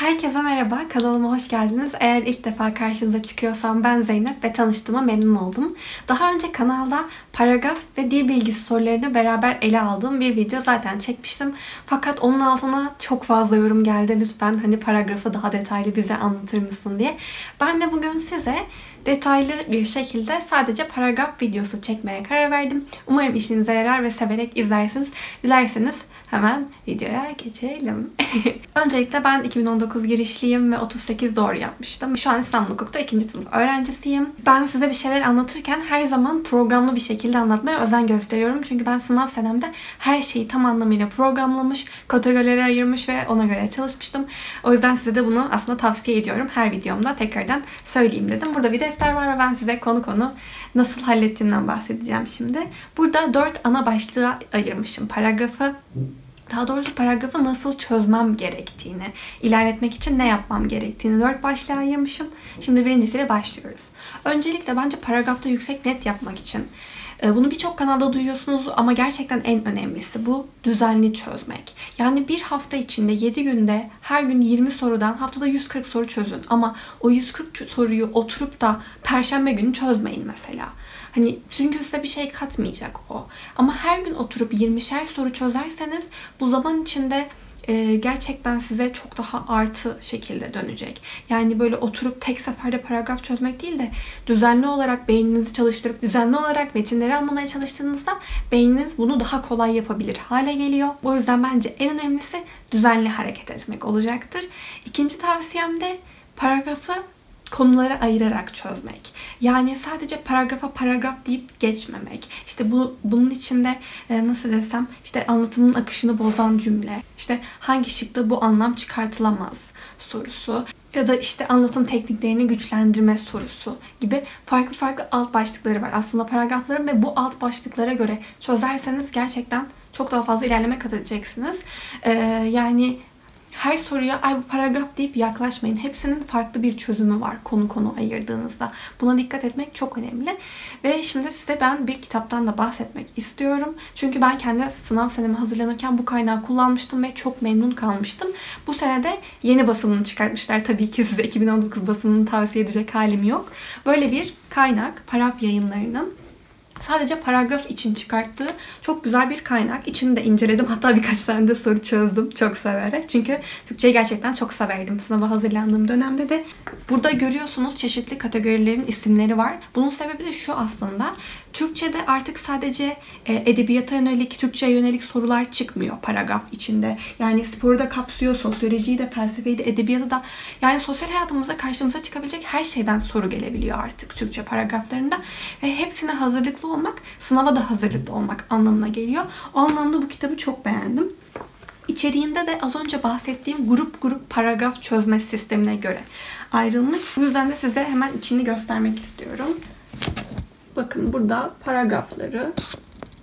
Herkese merhaba, kanalıma hoş geldiniz. Eğer ilk defa karşınıza çıkıyorsam ben Zeynep ve tanıştığıma memnun oldum. Daha önce kanalda paragraf ve dil bilgisi sorularını beraber ele aldığım bir video zaten çekmiştim. Fakat onun altına çok fazla yorum geldi. Lütfen hani paragrafı daha detaylı bize anlatır mısın diye. Ben de bugün size detaylı bir şekilde sadece paragraf videosu çekmeye karar verdim. Umarım işinize yarar ve severek izlersiniz. Dilerseniz hemen videoya geçelim. Öncelikle ben 2019 girişliyim ve 38 doğru yapmıştım. Şu an İstanbul Hukuk'ta ikinci sınıf öğrencisiyim. Ben size bir şeyler anlatırken her zaman programlı bir şekilde anlatmaya özen gösteriyorum. Çünkü ben sınav senemde her şeyi tam anlamıyla programlamış, kategorilere ayırmış ve ona göre çalışmıştım. O yüzden size de bunu aslında tavsiye ediyorum. Her videomda tekrardan söyleyeyim dedim. Burada bir defter var ve ben size konu konu nasıl hallettiğimden bahsedeceğim şimdi. Burada dört ana başlığa ayırmışım paragrafı daha doğrusu paragrafı nasıl çözmem gerektiğini, ilerletmek için ne yapmam gerektiğini dört başlığa ayırmışım. Şimdi birincisiyle başlıyoruz. Öncelikle bence paragrafta yüksek net yapmak için bunu birçok kanalda duyuyorsunuz ama gerçekten en önemlisi bu düzenli çözmek. Yani bir hafta içinde 7 günde her gün 20 sorudan haftada 140 soru çözün. Ama o 140 soruyu oturup da perşembe günü çözmeyin mesela. Hani çünkü size bir şey katmayacak o. Ama her gün oturup 20'şer soru çözerseniz bu zaman içinde e, gerçekten size çok daha artı şekilde dönecek. Yani böyle oturup tek seferde paragraf çözmek değil de düzenli olarak beyninizi çalıştırıp düzenli olarak metinleri anlamaya çalıştığınızda beyniniz bunu daha kolay yapabilir hale geliyor. O yüzden bence en önemlisi düzenli hareket etmek olacaktır. İkinci tavsiyem de paragrafı konulara ayırarak çözmek. Yani sadece paragrafa paragraf deyip geçmemek. İşte bu bunun içinde e, nasıl desem işte anlatımın akışını bozan cümle. İşte hangi şıkta bu anlam çıkartılamaz sorusu ya da işte anlatım tekniklerini güçlendirme sorusu gibi farklı farklı alt başlıkları var aslında paragrafların ve bu alt başlıklara göre çözerseniz gerçekten çok daha fazla ilerleme kat edeceksiniz. Ee, yani her soruya ay bu paragraf deyip yaklaşmayın. Hepsinin farklı bir çözümü var konu konu ayırdığınızda. Buna dikkat etmek çok önemli. Ve şimdi size ben bir kitaptan da bahsetmek istiyorum. Çünkü ben kendi sınav seneme hazırlanırken bu kaynağı kullanmıştım ve çok memnun kalmıştım. Bu senede yeni basımını çıkartmışlar. Tabii ki size 2019 basımını tavsiye edecek halim yok. Böyle bir kaynak Parap yayınlarının sadece paragraf için çıkarttığı çok güzel bir kaynak. İçini de inceledim. Hatta birkaç tane de soru çözdüm çok severek. Çünkü Türkçeyi gerçekten çok severdim sınava hazırlandığım dönemde de. Burada görüyorsunuz çeşitli kategorilerin isimleri var. Bunun sebebi de şu aslında. Türkçe'de artık sadece e, edebiyata yönelik, Türkçe'ye yönelik sorular çıkmıyor paragraf içinde. Yani sporu da kapsıyor, sosyolojiyi de, felsefeyi de, edebiyatı da. Yani sosyal hayatımızda karşımıza çıkabilecek her şeyden soru gelebiliyor artık Türkçe paragraflarında. Ve hepsine hazırlıklı olmak, sınava da hazırlıklı olmak anlamına geliyor. O anlamda bu kitabı çok beğendim. İçeriğinde de az önce bahsettiğim grup grup paragraf çözme sistemine göre ayrılmış. Bu yüzden de size hemen içini göstermek istiyorum. Bakın burada paragrafları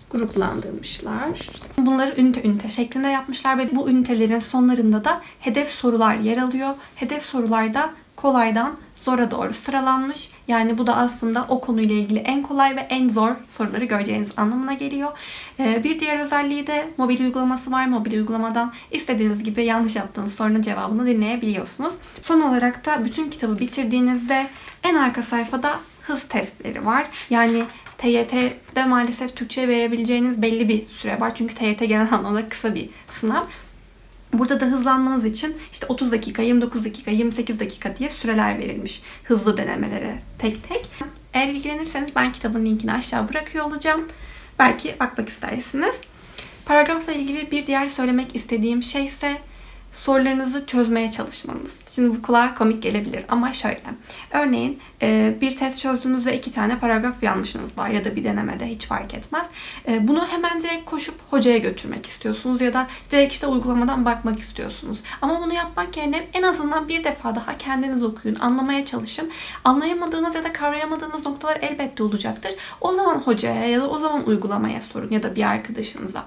gruplandırmışlar. Bunları ünite ünite şeklinde yapmışlar ve bu ünitelerin sonlarında da hedef sorular yer alıyor. Hedef sorularda kolaydan zora doğru sıralanmış. Yani bu da aslında o konuyla ilgili en kolay ve en zor soruları göreceğiniz anlamına geliyor. Ee, bir diğer özelliği de mobil uygulaması var. Mobil uygulamadan istediğiniz gibi yanlış yaptığınız sorunun cevabını dinleyebiliyorsunuz. Son olarak da bütün kitabı bitirdiğinizde en arka sayfada hız testleri var. Yani TYT'de maalesef Türkçe'ye verebileceğiniz belli bir süre var. Çünkü TYT genel anlamda kısa bir sınav. Burada da hızlanmanız için işte 30 dakika, 29 dakika, 28 dakika diye süreler verilmiş hızlı denemelere tek tek. Eğer ilgilenirseniz ben kitabın linkini aşağı bırakıyor olacağım. Belki bakmak istersiniz. Paragrafla ilgili bir diğer söylemek istediğim şey ise sorularınızı çözmeye çalışmanız. Şimdi bu kulağa komik gelebilir ama şöyle. Örneğin e, bir test çözdüğünüzde iki tane paragraf yanlışınız var ya da bir denemede hiç fark etmez. E, bunu hemen direkt koşup hocaya götürmek istiyorsunuz ya da direkt işte uygulamadan bakmak istiyorsunuz. Ama bunu yapmak yerine en azından bir defa daha kendiniz okuyun, anlamaya çalışın. Anlayamadığınız ya da kavrayamadığınız noktalar elbette olacaktır. O zaman hocaya ya da o zaman uygulamaya sorun ya da bir arkadaşınıza.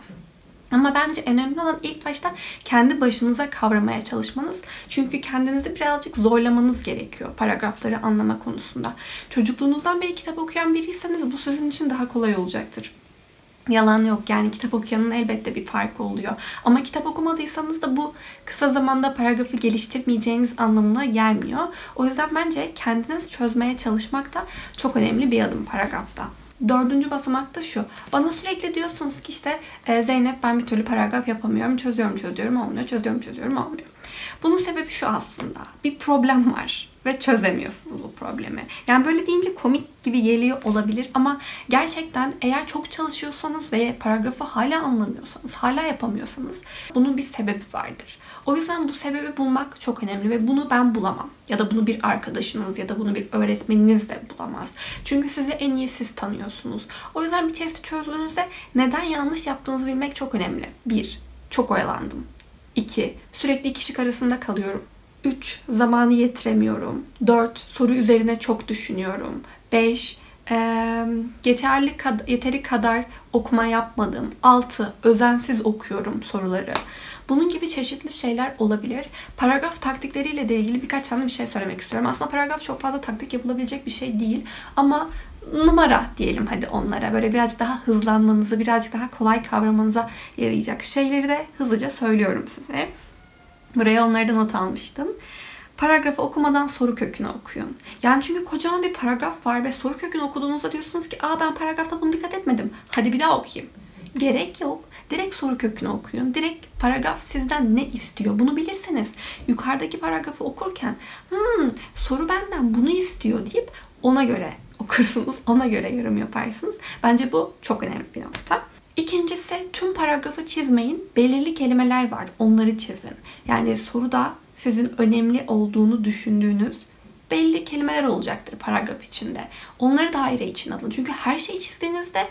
Ama bence en önemli olan ilk başta kendi başınıza kavramaya çalışmanız. Çünkü kendinizi birazcık zorlamanız gerekiyor paragrafları anlama konusunda. Çocukluğunuzdan beri kitap okuyan biriyseniz bu sizin için daha kolay olacaktır. Yalan yok yani kitap okuyanın elbette bir farkı oluyor. Ama kitap okumadıysanız da bu kısa zamanda paragrafı geliştirmeyeceğiniz anlamına gelmiyor. O yüzden bence kendiniz çözmeye çalışmak da çok önemli bir adım paragrafta. Dördüncü basamak da şu. Bana sürekli diyorsunuz ki işte e, Zeynep ben bir türlü paragraf yapamıyorum. Çözüyorum çözüyorum olmuyor. Çözüyorum çözüyorum olmuyor. Bunun sebebi şu aslında. Bir problem var ve çözemiyorsunuz bu problemi. Yani böyle deyince komik gibi geliyor olabilir ama gerçekten eğer çok çalışıyorsanız ve paragrafı hala anlamıyorsanız, hala yapamıyorsanız bunun bir sebebi vardır. O yüzden bu sebebi bulmak çok önemli ve bunu ben bulamam. Ya da bunu bir arkadaşınız ya da bunu bir öğretmeniniz de bulamaz. Çünkü sizi en iyi siz tanıyorsunuz. O yüzden bir testi çözdüğünüzde neden yanlış yaptığınızı bilmek çok önemli. Bir, çok oyalandım. 2. Sürekli iki şık arasında kalıyorum. 3. Zamanı yetiremiyorum. 4. Soru üzerine çok düşünüyorum. 5. E, yeterli kad yeteri kadar okuma yapmadım. 6. Özensiz okuyorum soruları. Bunun gibi çeşitli şeyler olabilir. Paragraf taktikleriyle de ilgili birkaç tane bir şey söylemek istiyorum. Aslında paragraf çok fazla taktik yapılabilecek bir şey değil. Ama numara diyelim hadi onlara. Böyle biraz daha hızlanmanızı, birazcık daha kolay kavramanıza yarayacak şeyleri de hızlıca söylüyorum size. Buraya onları da not almıştım. Paragrafı okumadan soru kökünü okuyun. Yani çünkü kocaman bir paragraf var ve soru kökünü okuduğunuzda diyorsunuz ki aa ben paragrafta bunu dikkat etmedim. Hadi bir daha okuyayım. Gerek yok. Direkt soru kökünü okuyun. Direkt paragraf sizden ne istiyor? Bunu bilirseniz yukarıdaki paragrafı okurken hmm, soru benden bunu istiyor deyip ona göre okursunuz. Ona göre yorum yaparsınız. Bence bu çok önemli bir nokta. İkincisi tüm paragrafı çizmeyin. Belirli kelimeler var. Onları çizin. Yani soruda sizin önemli olduğunu düşündüğünüz belli kelimeler olacaktır paragraf içinde. Onları daire için alın. Çünkü her şeyi çizdiğinizde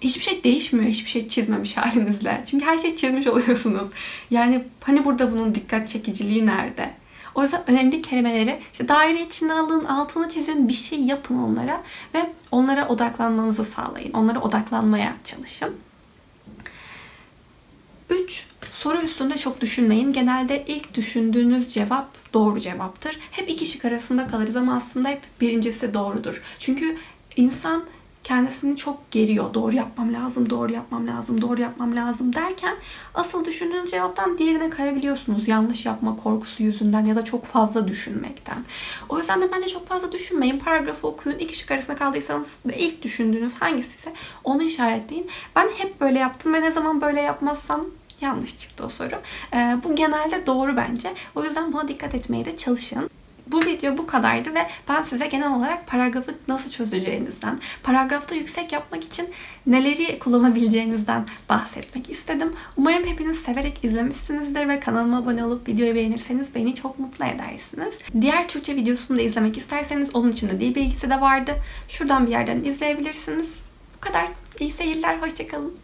hiçbir şey değişmiyor hiçbir şey çizmemiş halinizle. Çünkü her şeyi çizmiş oluyorsunuz. Yani hani burada bunun dikkat çekiciliği nerede? O yüzden önemli kelimeleri işte daire içine alın, altını çizin, bir şey yapın onlara ve onlara odaklanmanızı sağlayın. Onlara odaklanmaya çalışın. 3. Soru üstünde çok düşünmeyin. Genelde ilk düşündüğünüz cevap doğru cevaptır. Hep iki şık arasında kalırız ama aslında hep birincisi doğrudur. Çünkü insan kendisini çok geriyor. Doğru yapmam lazım, doğru yapmam lazım, doğru yapmam lazım derken asıl düşündüğünüz cevaptan diğerine kayabiliyorsunuz. Yanlış yapma korkusu yüzünden ya da çok fazla düşünmekten. O yüzden de bence çok fazla düşünmeyin. Paragrafı okuyun. İki şık arasında kaldıysanız ve ilk düşündüğünüz hangisi ise onu işaretleyin. Ben hep böyle yaptım ve ne zaman böyle yapmazsam yanlış çıktı o soru. Ee, bu genelde doğru bence. O yüzden buna dikkat etmeye de çalışın. Bu video bu kadardı ve ben size genel olarak paragrafı nasıl çözeceğinizden, paragrafta yüksek yapmak için neleri kullanabileceğinizden bahsetmek istedim. Umarım hepiniz severek izlemişsinizdir ve kanalıma abone olup videoyu beğenirseniz beni çok mutlu edersiniz. Diğer Türkçe videosunu da izlemek isterseniz onun için de dil bilgisi de vardı. Şuradan bir yerden izleyebilirsiniz. Bu kadar. İyi seyirler, hoşçakalın.